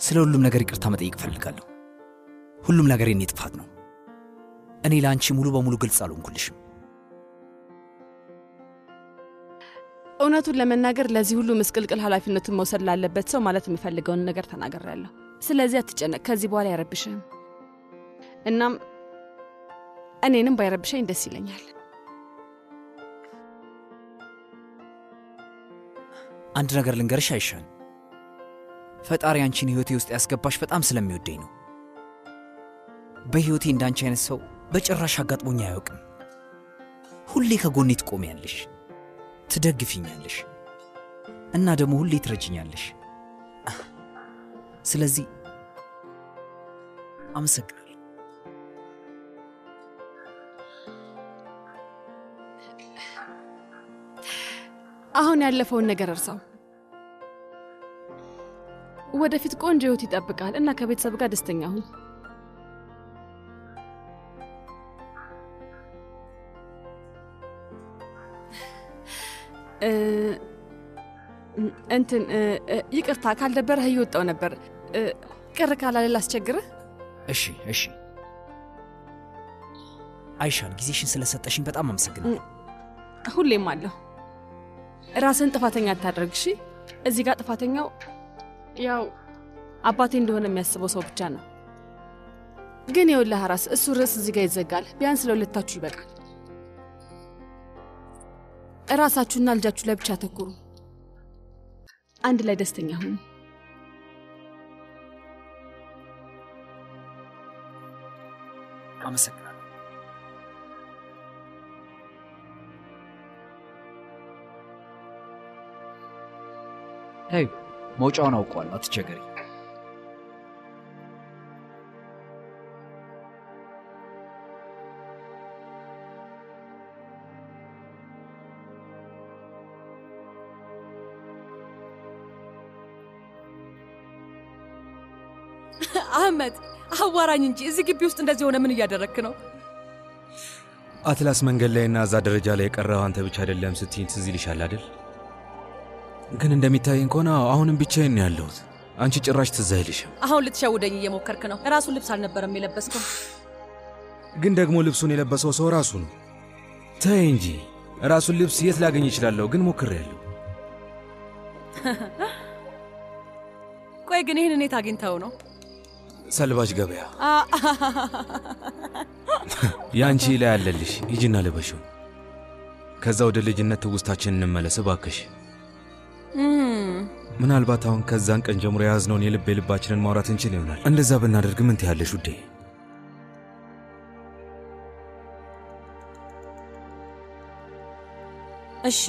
ስለ ሁሉም ነገር ይቅርታ መጠየቅ እፈልጋለሁ። ሁሉም ነገር የኔ ጥፋት ነው። እኔ ለአንቺ ሙሉ በሙሉ ግልጽ አልሆንኩልሽም። እውነቱን ለመናገር ለዚህ ሁሉ ምስቅልቅል ኃላፊነቱን መውሰድ ላለበት ሰው ማለት የምፈልገውን ነገር ተናግሬያለሁ። ስለዚህ አትጨነቅ፣ ከዚህ በኋላ አይረብሽህም። እናም እኔንም ባይረብሸኝ ደስ ይለኛል። አንድ ነገር ልንገርሽ አይሻል፣ ፈጣሪ አንቺን ሕይወቴ ውስጥ ያስገባሽ በጣም ስለሚወደኝ ነው። በሕይወቴ እንዳንቺ አይነት ሰው በጭራሽ አጋጥሞኝ አያውቅም። ሁሌ ከጎኔ ትቆሚያለሽ፣ ትደግፊኛለሽ እና ደግሞ ሁሌ ትረጅኛለሽ። ስለዚህ አመሰግናለሁ። አሁን ያለፈውን ነገር እርሳው። ወደፊት ቆንጆ ሕይወት ይጠብቃል እና ከቤተሰብ ጋር ደስተኛ ሁን። እ፣ እንትን ይቅርታ ካልደበረህ እየወጣው ነበር። ቅር ካላለ ላስቸግርህ። እሺ እሺ። አይሻን ጊዜሽን ስለሰጠሽኝ በጣም አመሰግናለሁ። ሁሌም አለሁ። ራስን ጥፋተኛ አታደርግ። እሺ፣ እዚህ ጋር ጥፋተኛው ያው አባቴ እንደሆነ የሚያስበው ሰው ብቻ ነው። ግን የውላህ ራስ እሱ ርዕስ እዚህ ጋር ይዘጋል። ቢያንስ ለሁለታችሁ ይበቃል። እራሳችሁና ልጃችሁ ላይ ብቻ አተኩሩ። አንድ ላይ ደስተኛ ሁኑ። አመሰግናለሁ። ሄይ መውጫውን አውቀዋለሁ፣ አትቸገሪ። አህመድ አዋራኝ እንጂ እዚህ ግቢ ውስጥ እንደዚህ ሆነ ምን እያደረግክ ነው? አትላስ መንገድ ላይና እዛ ደረጃ ላይ የቀረው አንተ ብቻ አይደለም ስትይኝ ትዝ ይልሻል አይደል? ግን እንደሚታየኝ ከሆነ አሁንም ብቻዬን ነው ያለሁት። አንቺ ጭራሽ ትዝ አይልሽም። አሁን ልትሸውደኝ እየሞከርክ ነው። ራሱን ልብስ አልነበረም የለበስከው። ግን ደግሞ ልብሱን የለበሰው ሰው ራሱ ነው። ተይ እንጂ ራሱን ልብስ የት ላገኝ እችላለሁ? ግን ሞክሬያለሁ። ቆይ ግን ይህን እኔት አግኝተው ነው? ሰልባጅ ገበያ የአንቺ ላይ ያለልሽ ሂጂና ልበሽው። ከዛ ወደ ልጅነት ትውስታችን እንመለስ እባክሽ። ምናልባት አሁን ከዛን ቀን ጀምሮ የያዝነውን የልብ የልባችንን ማውራት እንችል ይሆናል። እንደዛ ብናደርግ ምን ትያለሽ ውዴ? እሺ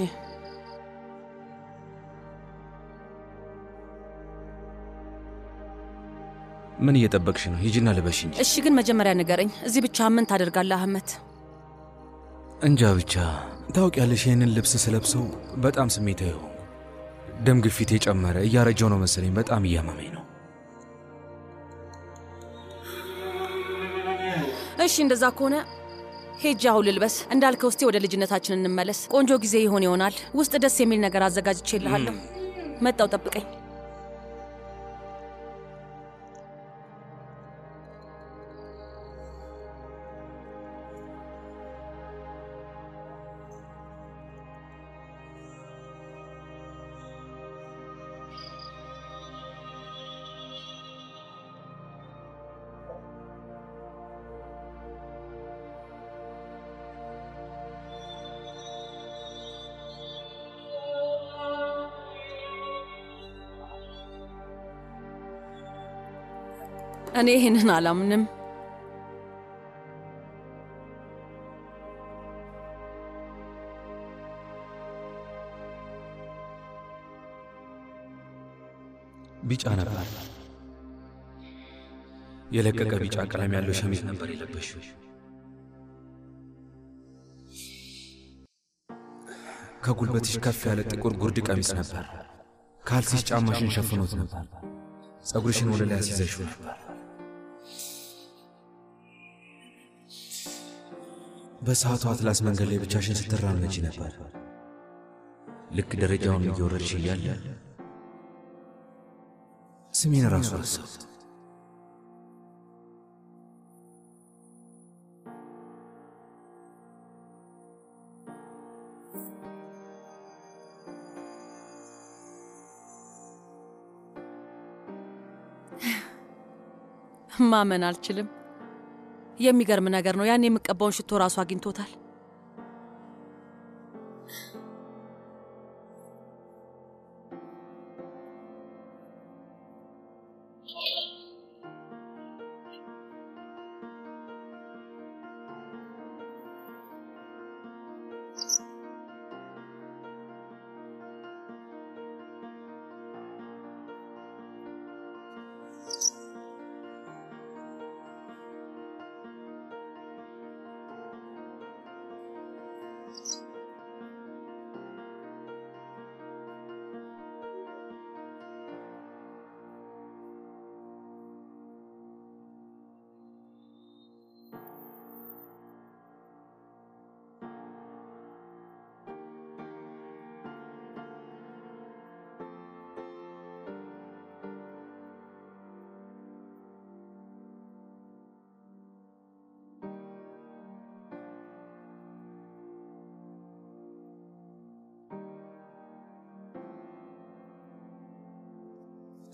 ምን እየጠበቅሽ ነው? ሂጂና ልበሽ እንጂ። እሺ፣ ግን መጀመሪያ ንገረኝ፣ እዚህ ብቻ ምን ታደርጋለህ አህመድ? እንጃ ብቻ ታውቂያለሽ፣ ይህንን ልብስ ስለብሰው በጣም ስሜታዊ ደም ግፊት የጨመረ እያረጀው ነው መሰለኝ። በጣም እያመመኝ ነው። እሺ፣ እንደዛ ከሆነ ሄጅ አሁን ልልበስ። እንዳልከው እስቲ ወደ ልጅነታችን እንመለስ። ቆንጆ ጊዜ ይሆን ይሆናል። ውስጥ ደስ የሚል ነገር አዘጋጅቼልሃለሁ። መጣው፣ ጠብቀኝ። እኔ ይህንን አላምንም። ቢጫ ነበር፣ የለቀቀ ቢጫ ቀለም ያለው ሸሚዝ ነበር የለበሽው። ከጉልበትሽ ከፍ ያለ ጥቁር ጉርድ ቀሚስ ነበር። ካልሲሽ ጫማሽን ሸፍኖት ነበር። ጸጉርሽን ወደ ላይ አስይዘሽው ነበር። በሰዓቱ አትላስ መንገድ ላይ ብቻሽን ስትራመጂ ነበር። ልክ ደረጃውን እየወረድሽ እያለ ስሜን ራሱ ረሳሁት። ማመን አልችልም። የሚገርም ነገር ነው። ያን የምቀባውን ሽቶ ራሱ አግኝቶታል።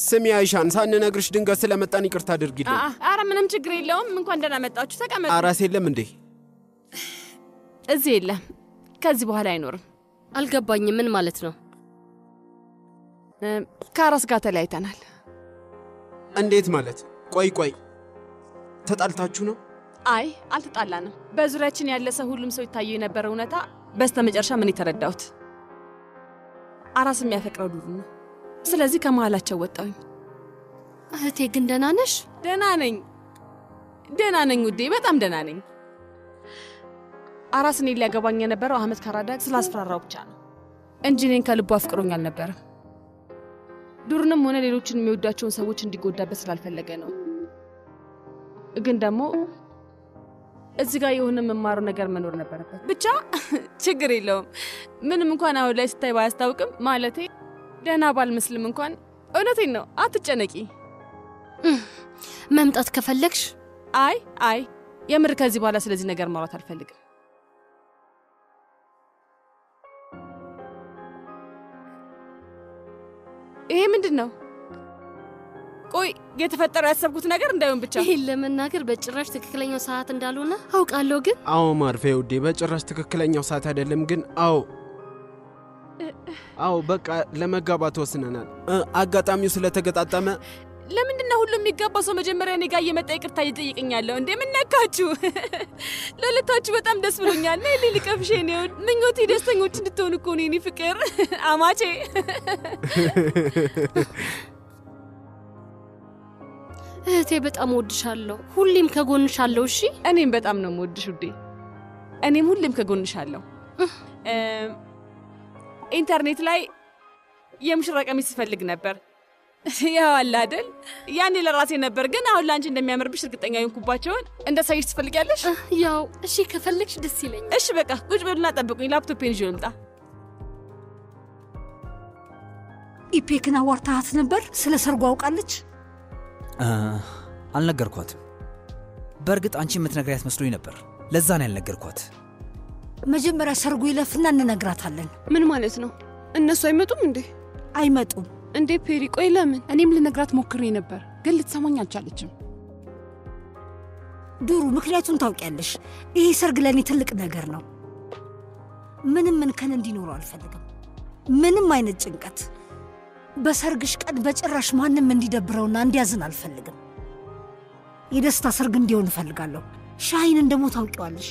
ስሚ አይሻን፣ ሳንነግርሽ ድንገት ስለመጣን ይቅርታ አድርጊልን። አረ ምንም ችግር የለውም። እንኳን ደህና መጣችሁ። ተቀመጡ። አራስ የለም እንዴ? እዚህ የለም። ከዚህ በኋላ አይኖርም። አልገባኝም። ምን ማለት ነው? ከአራስ ጋር ተለያይተናል። እንዴት ማለት? ቆይ ቆይ፣ ተጣልታችሁ ነው? አይ አልተጣላንም። በዙሪያችን ያለ ሰው ሁሉም ሰው ይታየው የነበረ እውነታ በስተ መጨረሻ ምን የተረዳሁት አራስ የሚያፈቅረው ዱሩ ነው። ስለዚህ ከመሃላቸው ወጣሁኝ። እህቴ ግን ደህና ነሽ? ደህና ነኝ፣ ደህና ነኝ ውዴ፣ በጣም ደህና ነኝ። አራስ እኔን ሊያገባኝ የነበረው አህመድ ካራዳ ስላስፈራራው ብቻ ነው እንጂ እኔን ከልቡ አፍቅሮኝ አልነበረም። ዱርንም ሆነ ሌሎችን የሚወዳቸውን ሰዎች እንዲጎዳበት ስላልፈለገ ነው። ግን ደግሞ እዚህ ጋር የሆነ የምማረው ነገር መኖር ነበረበት። ብቻ ችግር የለውም። ምንም እንኳን አሁን ላይ ስታይ ባያስታውቅም፣ ማለቴ ደህና ባልመስልም እንኳን እውነቴን ነው። አትጨነቂ። መምጣት ከፈለግሽ አይ አይ የምር ከዚህ በኋላ ስለዚህ ነገር ማውራት አልፈልግም። ይሄ ምንድን ነው? ቆይ የተፈጠረው ያሰብኩት ነገር እንዳይሆን ብቻ ይህን ለመናገር በጭራሽ ትክክለኛው ሰዓት እንዳልሆነ አውቃለሁ። ግን አዎ ማርፌ ውዴ፣ በጭራሽ ትክክለኛው ሰዓት አይደለም። ግን አዎ አዎ፣ በቃ ለመጋባት ወስነናል። እ፣ አጋጣሚው ስለተገጣጠመ ለምንድን ነው ሁሉም የሚጋባው ሰው መጀመሪያ እኔ ጋር እየመጣ ይቅርታ እየጠየቀኛለሁ? እንዴ ምን ነካችሁ? ለሁለታችሁ በጣም ደስ ብሎኛል። ነይ ልይ ልቀፍሽ ውድ። ምኞቴ ደስተኞች እንድትሆኑ እኮ ነው የኔ ፍቅር አማቼ። እህቴ በጣም ወድሻለሁ። ሁሌም ከጎንሽ አለሁ። እሺ እኔም በጣም ነው የምወድሽ ውዴ። እኔም ሁሌም ከጎንሻለሁ። እም፣ ኢንተርኔት ላይ የሙሽራ ቀሚስ ስፈልግ ነበር። ያው አለ አይደል? ያኔ ለራሴ ነበር፣ ግን አሁን ለአንቺ እንደሚያምርብሽ እርግጠኛ የሆንኩባቸውን እንደ ሳይሽ ትፈልጊያለሽ? ያው እሺ ከፈለግሽ ደስ ይለኛል። እሺ በቃ ቁጭ በሉና ጠብቁኝ። ላፕቶፔን ይዤ ልምጣ። ኢፔክን አዋርታሃት ነበር? ስለ ሰርጉ አውቃለች? እ፣ አልነገርኳትም። በእርግጥ አንቺ የምትነግሪያት መስሎኝ ነበር። ለዛ ነው ያልነገርኳት። መጀመሪያ ሰርጉ ይለፍና እንነግራታለን። ምን ማለት ነው? እነሱ አይመጡም እንዴ? አይመጡም። እንዴ ፔሪ፣ ቆይ ለምን? እኔም ልነግራት ሞክሬ ነበር፣ ግን ልትሰማኝ አልቻለችም። ዱሩ፣ ምክንያቱን ታውቂያለሽ። ይሄ ሰርግ ለእኔ ትልቅ ነገር ነው። ምንም እንከን እንዲኖረው አልፈልግም። ምንም አይነት ጭንቀት። በሰርግሽ ቀን በጭራሽ ማንም እንዲደብረውና እንዲያዝን አልፈልግም። የደስታ ሰርግ እንዲሆን እፈልጋለሁ። ሻሂንን ደግሞ ታውቂዋለሽ።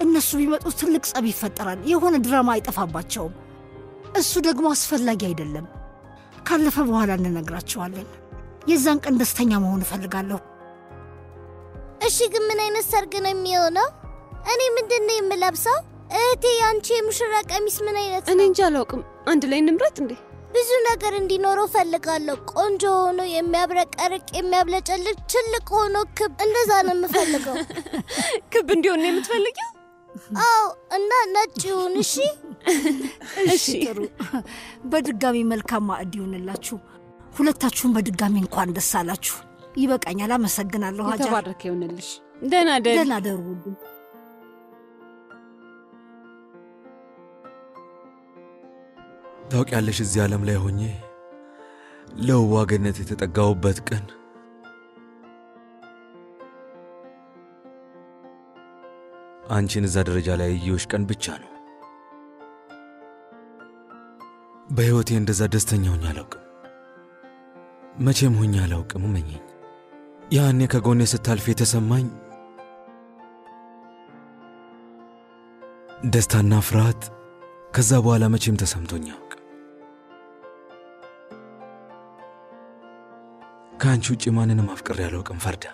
እነሱ ቢመጡ ትልቅ ጸብ ይፈጠራል። የሆነ ድራማ አይጠፋባቸውም። እሱ ደግሞ አስፈላጊ አይደለም። ካለፈ በኋላ እንነግራቸዋለን። የዛን ቀን ደስተኛ መሆን እፈልጋለሁ። እሺ ግን ምን አይነት ሰርግ ነው የሚሆነው? እኔ ምንድን ነው የምለብሰው? እህቴ የአንቺ የሙሽራ ቀሚስ ምን አይነት እኔ ነው? እንጂ አላውቅም። አንድ ላይ እንምረጥ እንዴ? ብዙ ነገር እንዲኖረው ፈልጋለሁ። ቆንጆ ሆኖ የሚያብረቀርቅ የሚያብለጨልጭ ትልቅ ሆኖ ክብ፣ እንደዛ ነው የምፈልገው። ክብ እንዲሆን ነው የምትፈልጊው? አዎ እና ነጭ ይሁን። እሺ እሺ ጥሩ። በድጋሚ መልካም ማዕድ ይሁንላችሁ። ሁለታችሁም በድጋሚ እንኳን ደስ አላችሁ። ይበቃኛል። አመሰግናለሁ ሀጃር። የተባረከ ይሆንልሽ። ደህና ደር ደህና ደሩ ታውቂያለሽ፣ እዚህ ዓለም ላይ ሆኜ ለውዋ ገነት የተጠጋሁበት ቀን አንቺን እዛ ደረጃ ላይ ያየሁሽ ቀን ብቻ ነው። በሕይወቴ እንደዛ ደስተኛ ሆኜ አላውቅም። መቼም ሆኜ አላውቅም። እመኘኝ። ያኔ ከጎኔ ስታልፍ የተሰማኝ ደስታና ፍርሃት ከዛ በኋላ መቼም ተሰምቶኝ አያውቅም። ከአንቺ ውጭ ማንንም አፍቅሬ አላውቅም ፈርዳ።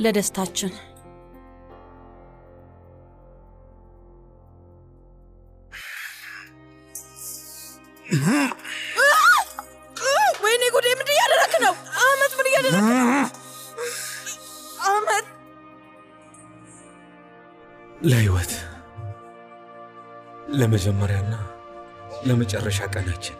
ለደስታችን ወይኔ ጉዴ! ምንድን እያደረክ ነው አህመድ? ምን እያደረክ ነው አህመድ? ለሕይወት ለመጀመሪያና ለመጨረሻ ቀናችን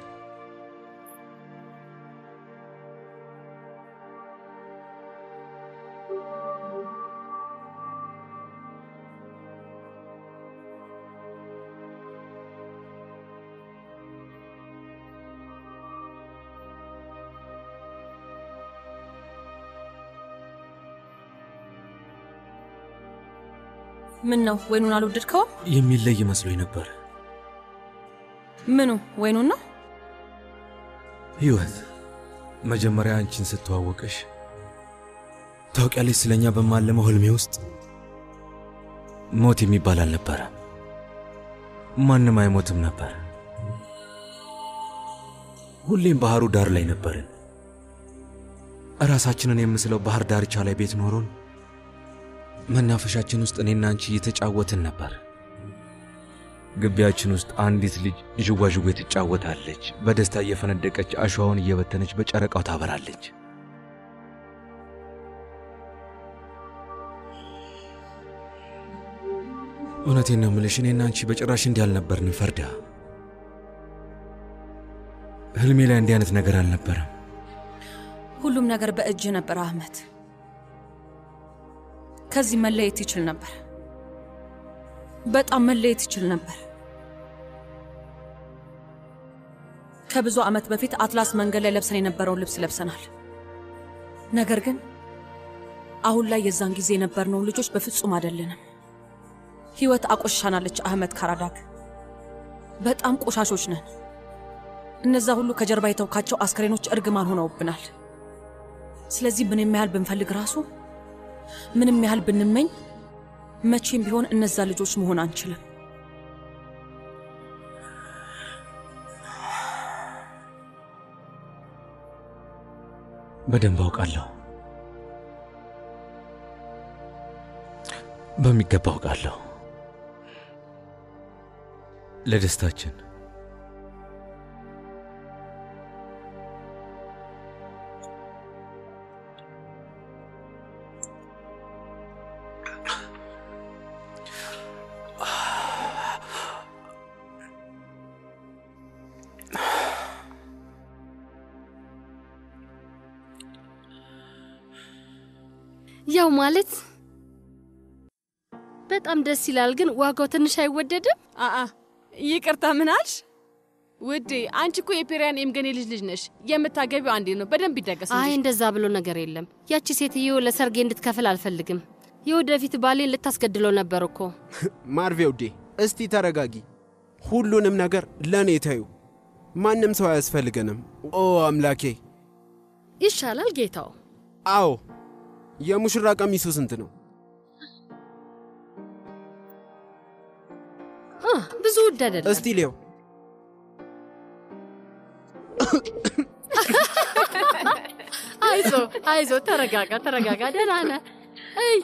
ምን ነው ወይኑን አልወደድከውም? የሚለይ መስሎኝ ነበር። ምኑ ወይኑን ነው? ሕይወት መጀመሪያ አንቺን ስተዋወቅሽ ታውቂያለሽ፣ ስለኛ በማለመው ህልሜ ውስጥ ሞት የሚባል አልነበረ። ማንም አይሞትም ነበር። ሁሌም ባህሩ ዳር ላይ ነበርን። እራሳችንን የምስለው ባህር ዳርቻ ላይ ቤት ኖሮን መናፈሻችን ውስጥ እኔና አንቺ እየተጫወትን ነበር። ግቢያችን ውስጥ አንዲት ልጅ ዥዋዥዌ ትጫወታለች። በደስታ እየፈነደቀች አሸዋውን እየበተነች በጨረቃው ታበራለች። እውነቴን ነው የምልሽ፣ እኔና አንቺ በጭራሽ እንዲህ አልነበርንም ፈርዳ። ህልሜ ላይ እንዲህ አይነት ነገር አልነበረም። ሁሉም ነገር በእጅ ነበር አህመድ። ከዚህ መለየት ይችል ነበር። በጣም መለየት ይችል ነበር። ከብዙ ዓመት በፊት አትላስ መንገድ ላይ ለብሰን የነበረውን ልብስ ለብሰናል። ነገር ግን አሁን ላይ የዛን ጊዜ የነበርነው ልጆች በፍጹም አይደለንም። ህይወት አቆሻናለች አህመድ ካራዳግ። በጣም ቆሻሾች ነን። እነዛ ሁሉ ከጀርባ የተውካቸው አስከሬኖች እርግማን ሆነውብናል። ስለዚህ ምንም ያህል ብንፈልግ ራሱ ምንም ያህል ብንመኝ መቼም ቢሆን እነዛ ልጆች መሆን አንችልም። በደንብ አውቃለሁ፣ በሚገባ አውቃለሁ። ለደስታችን ደስ ይላል፣ ግን ዋጋው ትንሽ አይወደድም? አአ ይቅርታ፣ ምን አልሽ ውዴ? አንቺ እኮ የፔሪያን የምገኔ ልጅ ልጅ ነሽ። የምታገቢው አንዴ ነው። በደንብ ይደገስ አይ እንደዛ ብሎ ነገር የለም። ያቺ ሴትዮ ለሰርጌ እንድትከፍል አልፈልግም። የወደፊት ባሌን ልታስገድለው ነበር እኮ። ማርቬ ውዴ፣ እስቲ ተረጋጊ። ሁሉንም ነገር ለእኔ ተዩ። ማንም ሰው አያስፈልገንም። ኦ አምላኬ! ይሻላል ጌታው። አዎ፣ የሙሽራ ቀሚሱ ስንት ነው? ውድ አይደለም። እስቲ ሌው አይዞ አይዞ፣ ተረጋጋ ተረጋጋ። ደህና ነህ? እይ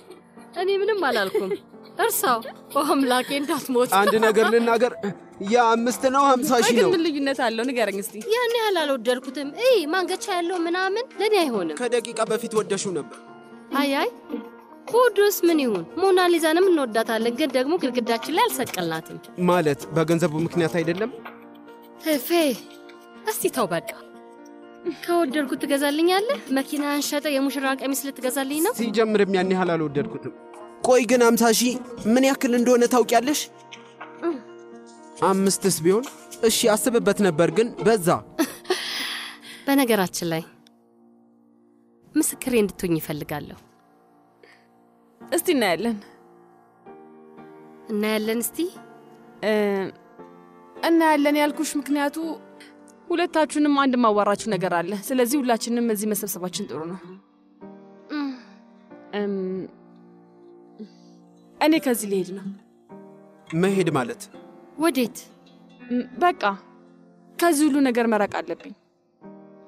እኔ ምንም አላልኩም። እርሳው። አምላኬ እንዳትሞት። አንድ ነገር ልናገር። ያ አምስት ነው ሀምሳ ሺህ ነው። ምን ልዩነት አለው? ንገረኝ እስቲ። ያን ያህል አልወደድኩትም። እይ ማንገቻ ያለው ምናምን ለእኔ አይሆንም። ከደቂቃ በፊት ወደሽው ነበር። አይ አይ ሆዱስ ምን ይሁን፣ ሞናሊዛንም እንወዳታለን፣ ግን ደግሞ ግድግዳችን ላይ አልሰቀልናትም። ማለት በገንዘቡ ምክንያት አይደለም። እፌ እስቲ ተው በቃ። ከወደድኩት ትገዛልኛለህ? መኪናህን ሸጠ የሙሽራ ቀሚስ ልትገዛልኝ ነው? ሲጀምርም ያን ያህል አልወደድኩትም። ቆይ ግን አምሳ ሺህ ምን ያክል እንደሆነ ታውቂያለሽ? አምስትስ ቢሆን እሺ አስብበት ነበር፣ ግን በዛ። በነገራችን ላይ ምስክሬ እንድትሆኝ ይፈልጋለሁ። እስቲ እናያለን እናያለን። እስቲ እናያለን ያልኩሽ ምክንያቱ ሁለታችሁንም አንድ ማዋራችሁ ነገር አለ። ስለዚህ ሁላችንም እዚህ መሰብሰባችን ጥሩ ነው። እኔ ከዚህ ልሄድ ነው። መሄድ ማለት ወዴት? በቃ ከዚህ ሁሉ ነገር መራቅ አለብኝ።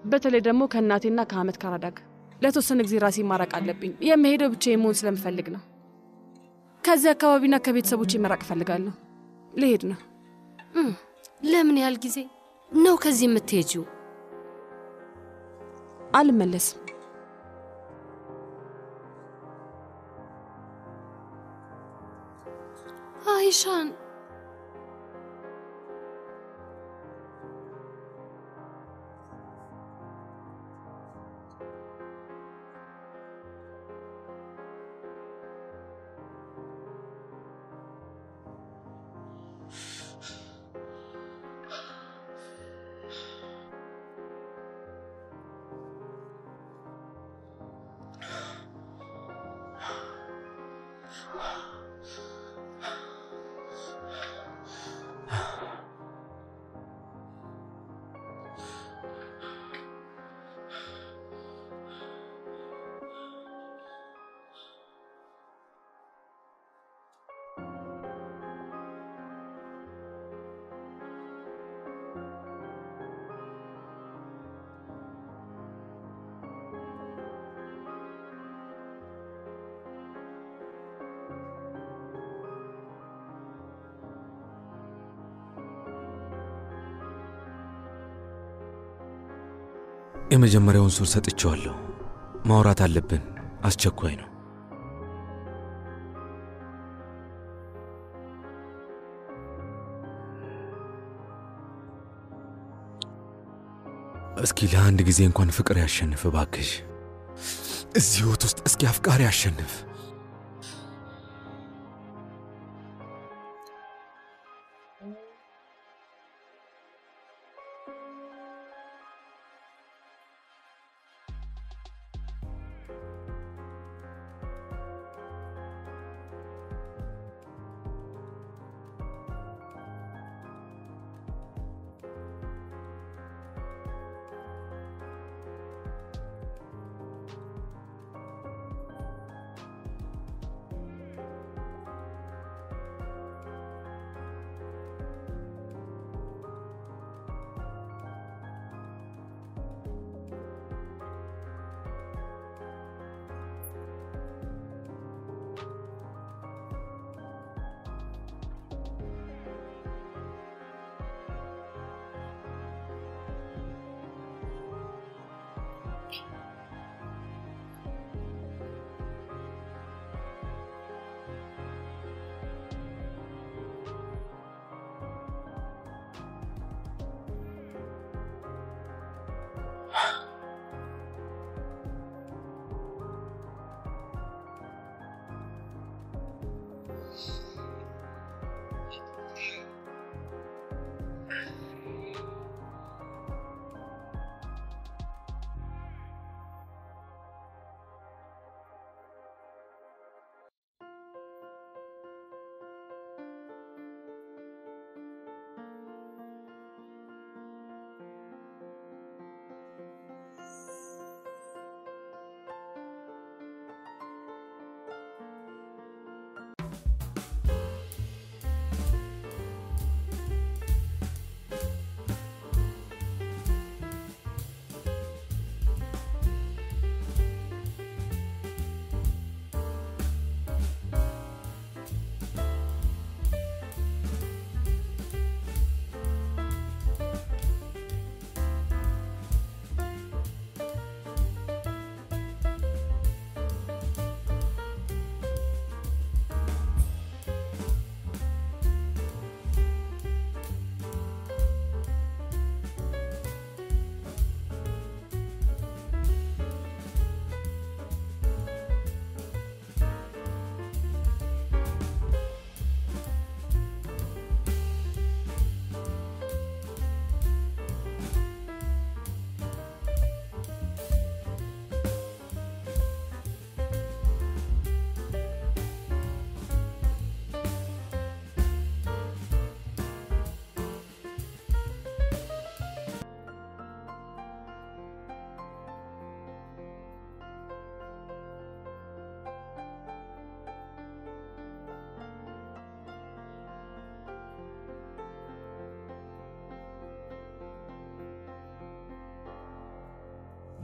በተለይ ደግሞ ከእናቴና ከአመት ካራዳግ ለተወሰነ ጊዜ ራሴ ማራቅ አለብኝ። የምሄደው ብቻዬን መሆን ስለምፈልግ ነው። ከዚህ አካባቢና ከቤተሰቦቼ መራቅ እፈልጋለሁ። ልሄድ ነው። ለምን ያህል ጊዜ ነው ከዚህ የምትሄጂው? አልመለስም። አይሻን የመጀመሪያውን ሱር ሰጥቼዋለሁ። ማውራት አለብን፣ አስቸኳይ ነው። እስኪ ለአንድ ጊዜ እንኳን ፍቅር ያሸንፍ እባክሽ። እዚህ ሕይወት ውስጥ እስኪ አፍቃሪ ያሸንፍ።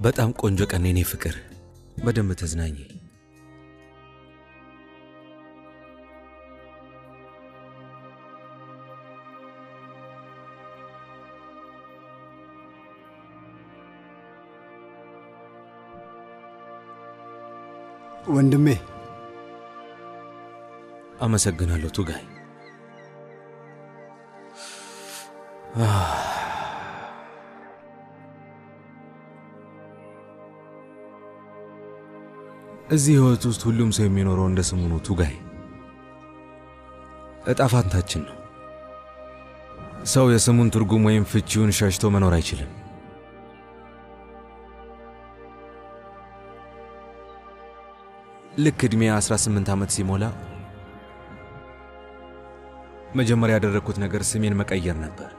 በጣም ቆንጆ ቀን የኔ ፍቅር። በደንብ ተዝናኝ። ወንድሜ አመሰግናለሁ ቱጋይ። እዚህ ህይወት ውስጥ ሁሉም ሰው የሚኖረው እንደ ስሙ ነው ቱጋይ። እጣ ፋንታችን ነው። ሰው የስሙን ትርጉም ወይም ፍቺውን ሸሽቶ መኖር አይችልም። ልክ ዕድሜ 18 ዓመት ሲሞላ መጀመሪያ ያደረግኩት ነገር ስሜን መቀየር ነበር።